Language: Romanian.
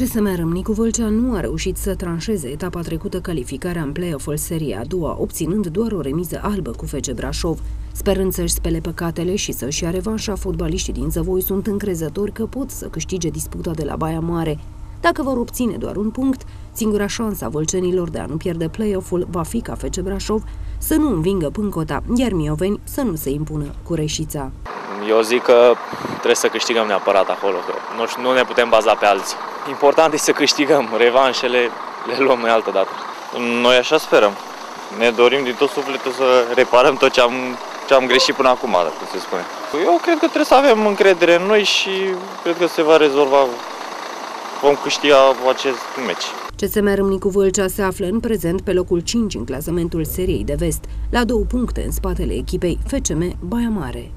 CSM Râmnicu Vâlcea nu a reușit să tranșeze etapa trecută calificarea în play-off-ul seria a doua, obținând doar o remiză albă cu FC Brașov. Sperând să-și spele păcatele și să-și ia revanșa, fotbaliștii din Zăvoi sunt încrezători că pot să câștige disputa de la Baia Mare. Dacă vor obține doar un punct, singura șansă a vâlcenilor de a nu pierde play-off-ul va fi ca FC Brașov să nu învingă Pâncota, iar Mioveni să nu se impună cu Reșița. Eu zic că trebuie să câștigăm neapărat acolo, că nu, nu ne putem baza pe alții. Important e să câștigăm, revanșele le luăm în altă dată. Noi așa sperăm. Ne dorim din tot sufletul să reparăm tot ce am, ce am greșit până acum, cum se spune. Eu cred că trebuie să avem încredere în noi și cred că se va rezolva, vom câștiga acest meci. CSM Râmnicu Vâlcea se află în prezent pe locul 5 în clasamentul seriei de vest, la două puncte în spatele echipei FCM Baia Mare.